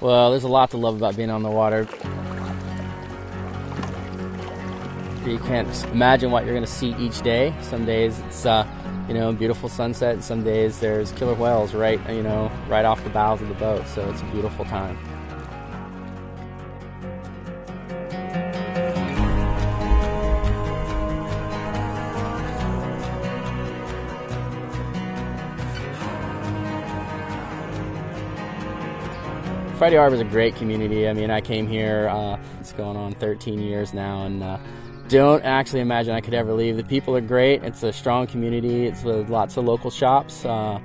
Well, there's a lot to love about being on the water. You can't imagine what you're going to see each day. Some days it's uh, you know beautiful sunset, and some days there's killer whales right you know right off the bows of the boat. So it's a beautiful time. Friday Harbor is a great community. I mean, I came here, uh, it's going on 13 years now, and uh, don't actually imagine I could ever leave. The people are great. It's a strong community. It's with lots of local shops. Uh,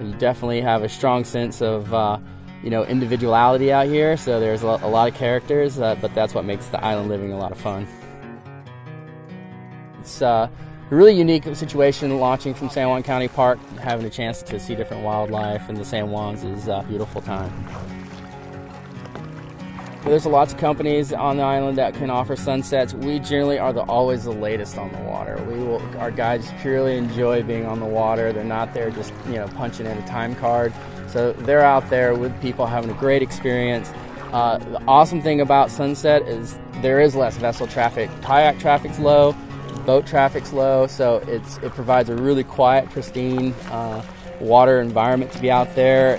you definitely have a strong sense of, uh, you know, individuality out here. So there's a lot of characters, uh, but that's what makes the island living a lot of fun. It's uh, a really unique situation launching from San Juan County Park, having a chance to see different wildlife in the San Juans is a beautiful time. There's a lots of companies on the island that can offer sunsets. We generally are the, always the latest on the water. We will, our guides purely enjoy being on the water. They're not there just you know punching in a time card. So they're out there with people having a great experience. Uh, the awesome thing about sunset is there is less vessel traffic. Kayak traffic's low, boat traffic's low, so it's it provides a really quiet, pristine uh, water environment to be out there.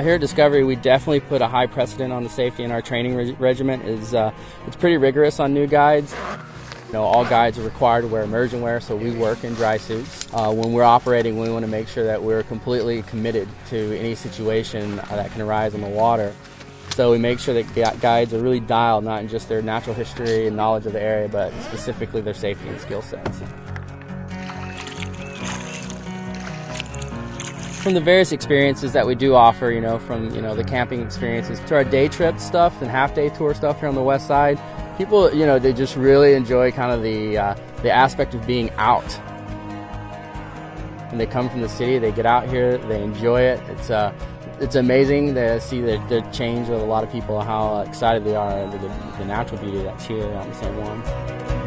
Here at Discovery, we definitely put a high precedent on the safety in our training re- regiment. is uh, It's pretty rigorous on new guides. You know, all guides are required to wear immersion wear, so we work in dry suits. Uh, when we're operating, we want to make sure that we're completely committed to any situation that can arise on the water. So we make sure that guides are really dialed, not in just their natural history and knowledge of the area, but specifically their safety and skill sets. From the various experiences that we do offer, you know, from you know the camping experiences to our day trip stuff and half day tour stuff here on the west side, people, you know, they just really enjoy kind of the uh, the aspect of being out. When they come from the city, they get out here, they enjoy it. It's uh, it's amazing to see the, the change with a lot of people, how excited they are with the, the natural beauty that's here on San Juan.